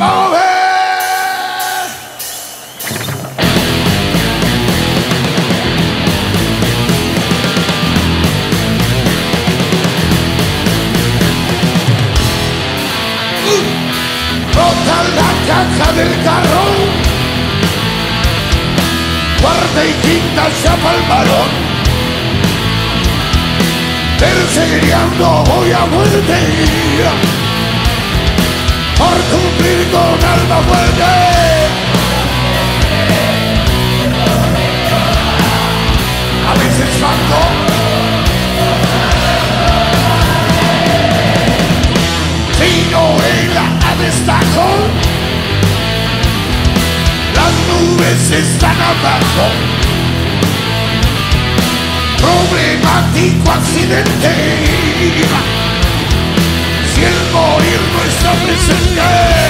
a ver. Rota la caja del carro. Cuarta y quinta se palmaron. Tercereando voy a muerte. Por cumplir con alma fuerte. A veces falto. Vino en la. Las nubes están abajo. Problemático accidente. Si el morir no está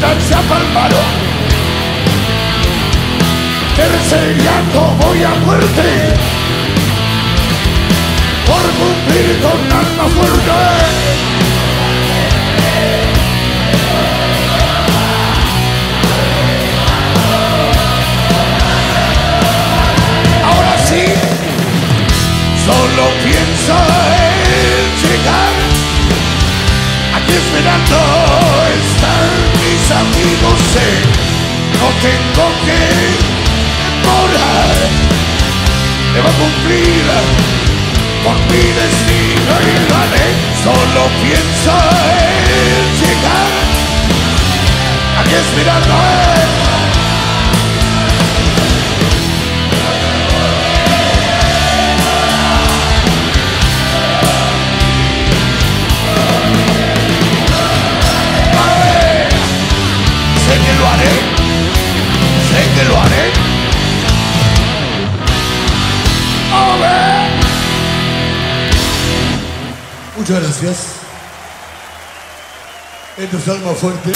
Quinta se apalmaron Tercereando voy a muerte Por cumplir con alma fuerte. Ahora sí Solo pienso en llegar Aquí esperando amigos sé No tengo que demorar. Debo cumplir con mi destino y lo haré. Solo pienso en llegar. Aquí esperando Sé Muchas gracias. Esto es Alma Fuerte.